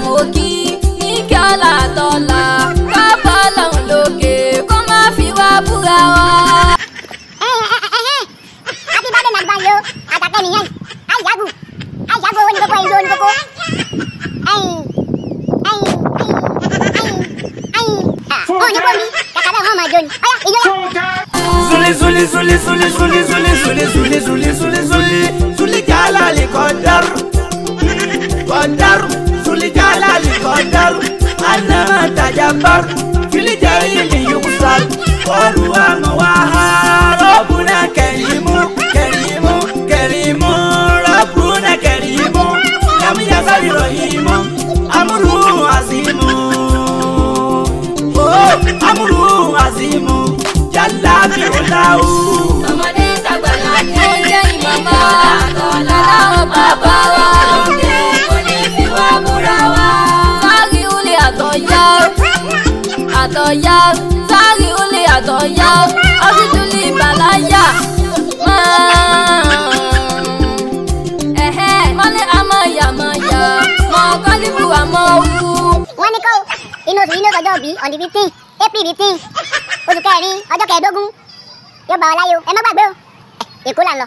mo kí zuli zuli zuli zuli zuli zuli zuli zuli zuli. akbar fili jahili yugusal qalu ama wa rabbuna karimu karimu karimu rabbuna karimu lam yazal rahimu amru azimu oh amru azimu jalla bi ulahu ọmọdé tàgbà láti ó jẹ́ ìmọ̀mọ́ àtọ̀lá ọ̀pá bọ̀. àtọ̀yá sáré ó lè àtọ̀yá ọ́sídúlì ìbàláyà ẹ̀hẹ́ mọ́lẹ́ amáyàmáyà mọ́ kọ́lífù àmọ́wú. wọ́n ní kó inú oṣù yìí ní ọjọ́ bíi on the fifteen april fifteen oṣù kẹrin ọjọ́ kẹẹ̀ẹ́dógún yóò bá ọ láyé o ẹ má gbàgbé o èkó là ń lọ.